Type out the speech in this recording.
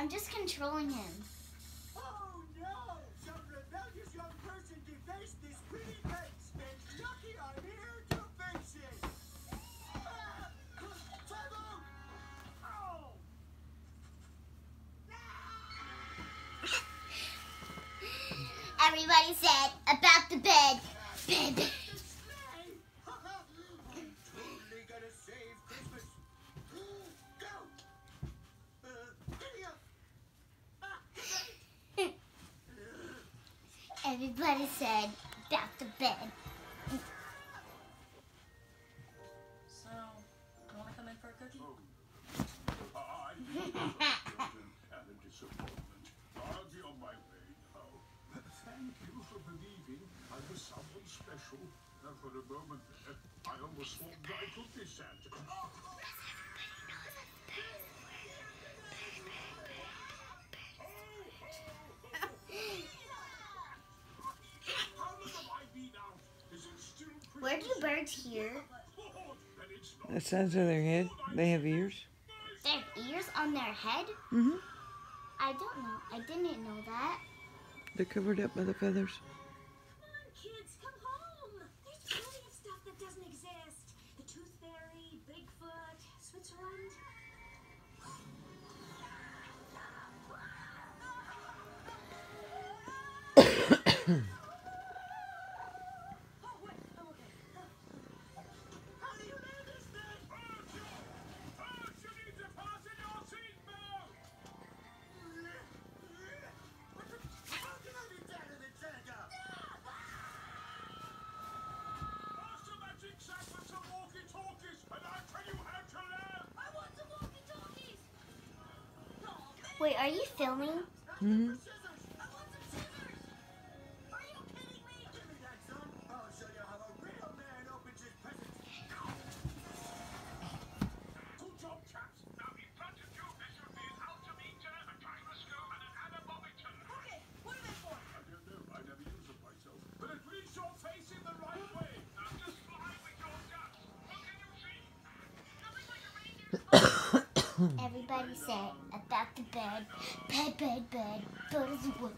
I'm just controlling him. Oh no! Some rebellious young person defaced this pretty and lucky I'm here to fix it! Ah! Everybody said about the bed. Bed, Everybody said back to bed. So, you want to come in for a cookie? I and a disappointment. I'll be on my way now. Thank you for believing I was someone special. And for a moment there, I almost thought I could be Santa. Where do Christmas? birds hear? Oh, then it's not The sides of their head, they have ears. They have ears on their head? Mm-hmm. I don't know. I didn't know that. They're covered up by the feathers. Come Wait, are you filming? Mm-hmm. Scissors! Everybody said about the bed. Bed, bed, bed. Birds would